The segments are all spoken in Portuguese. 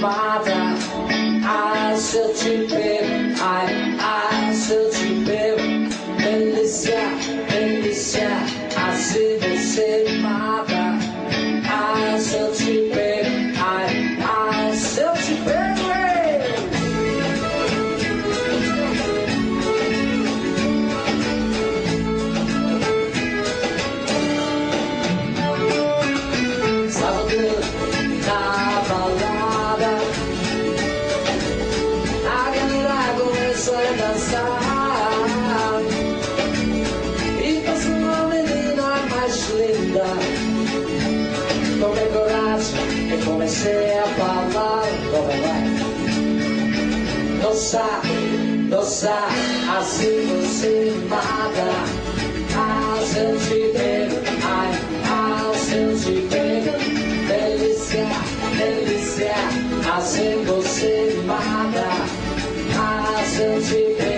Mother, I still too big I E passa uma menina mais linda. Tomei é coragem é e comecei é a falar. Como vai? Dançar, dançar, assim você mata. A gente eu ai, a gente eu. Delícia, delícia, assim você mata. A gente eu.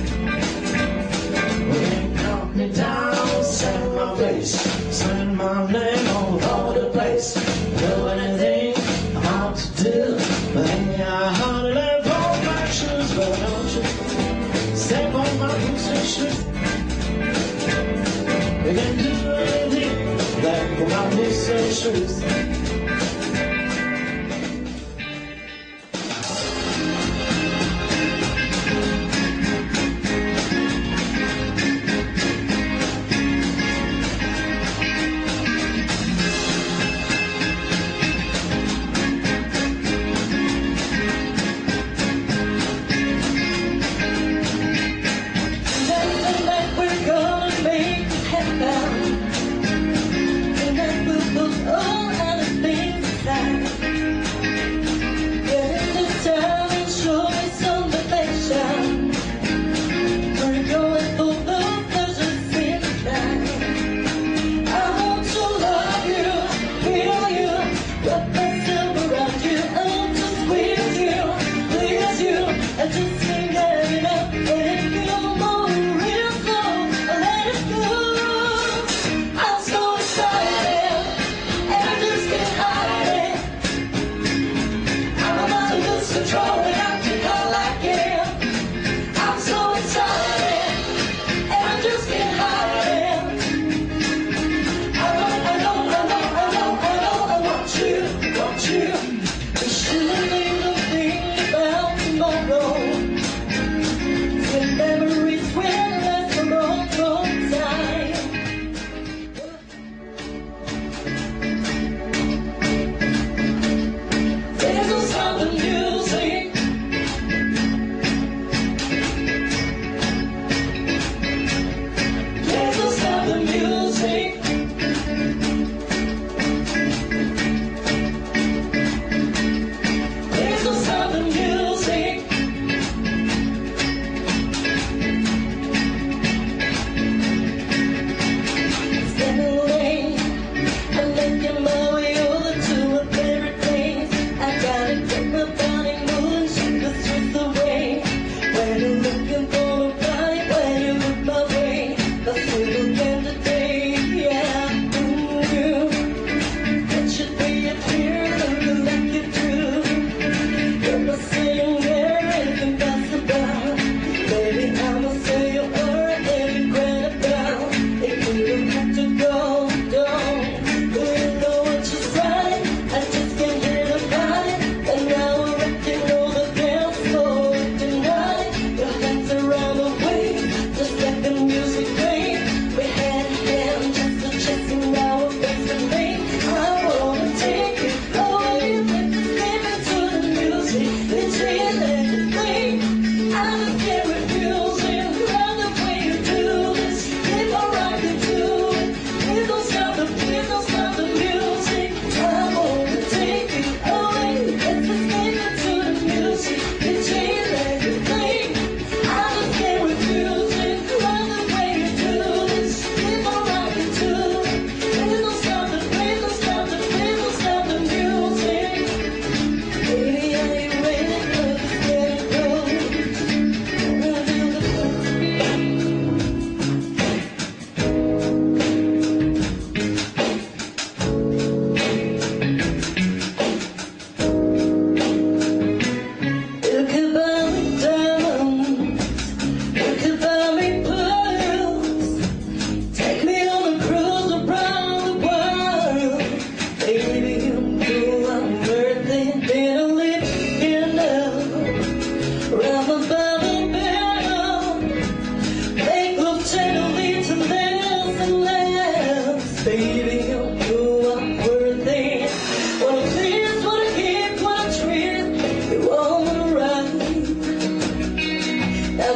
step on my position and do anything that promises truth.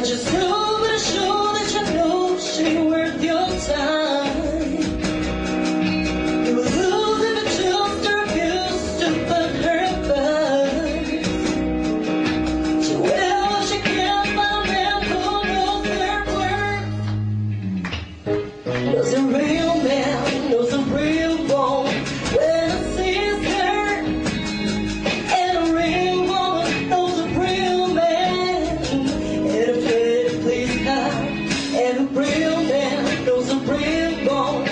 just go. real, then goes real.